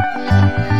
Música